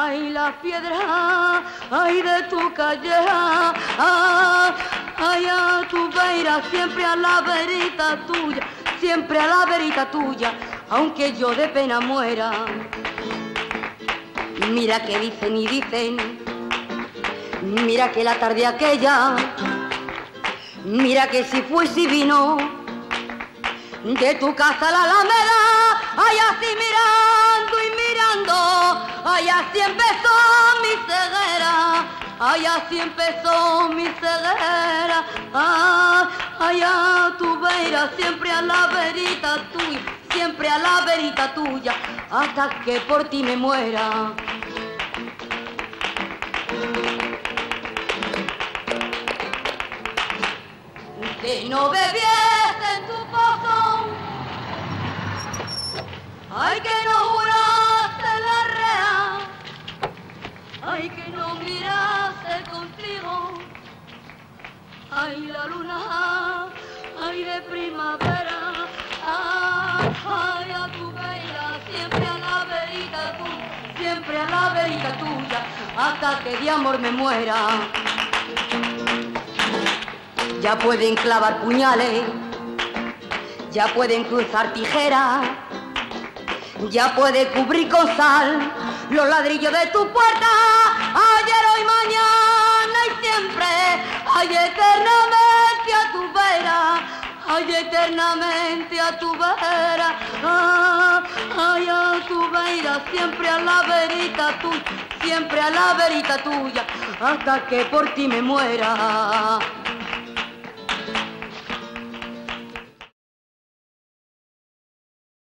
ay la piedra, ay de tu calleja, ay a tu veira, siempre a la verita tuya, siempre a la verita tuya, aunque yo de pena muera. Mira que dicen y dicen, mira que la tarde aquella, mira que si fue si vino, de tu casa la alameda, ay así mirando, ay así empezó mi ceguera, ay así empezó mi ceguera, ay, ay a tu vera, siempre a la verita tuya, siempre a la verita tuya, hasta que por ti me muera. Que no bebiese ay que no miraste contigo, ay la luna, ay de primavera, ay, a tu veira, siempre a la verita tuya, siempre a la verita tuya, hasta que de amor me muera. Ya pueden clavar puñales, ya pueden cruzar tijeras, ya puede cubrir con sal los ladrillos de tu puerta, ay eternamente a tu vera, ay eternamente a tu vera, ah, ay a tu vera, siempre a la verita tuya, siempre a la verita tuya, hasta que por ti me muera.